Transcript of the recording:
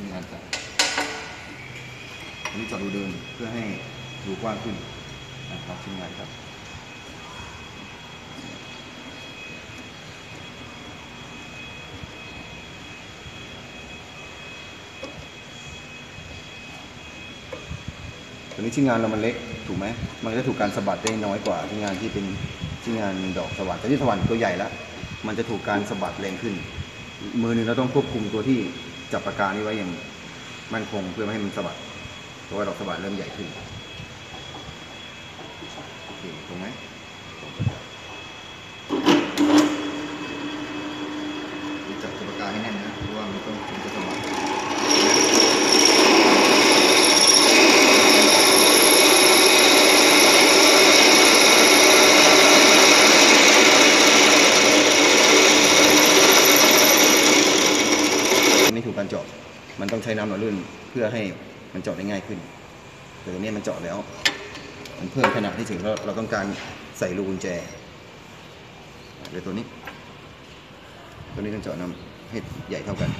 ทีมงานจัดอันนี้เจาะรูเดิมเพื่อให้รูกว้างขึ้นนะครับทีมงานครับตัวนี้ชิ้นงานเรามันเล็กถูกไหม มันจะถูกการสะบัดได้น้อยกว่าชิ้นงานที่เป็นชิ้นงานดอกสว่านแต่ที่สว่านตัวใหญ่แล้ว มันจะถูกการสะบัดแรงขึ้น มือหนึ่งเราต้องควบคุมตัวที่ จับปากกานี้ไว้อย่างมั่นคงเพื่อไม่ให้มันสะบัดเพราะว่าดอกสว่านเริ่มใหญ่ขึ้นโอเคตรงไหมจับจับปากกาให้แน่นนะเพราะว่ามันต้องมันจะสะบัด นี่ถู การเจาะมันต้องใช้น้ำหล่อลื่นเพื่อให้มันเจาะได้ง่ายขึ้นแต่ตรงนี้มันเจาะแล้ว มันเพิ่มขนาดที่ถึงเราเราต้องการใส่รูกุญแจเดี๋ยวตัวนี้ ตัวนี้ต้องเจาะน้ำให้ใหญ่เท่ากัน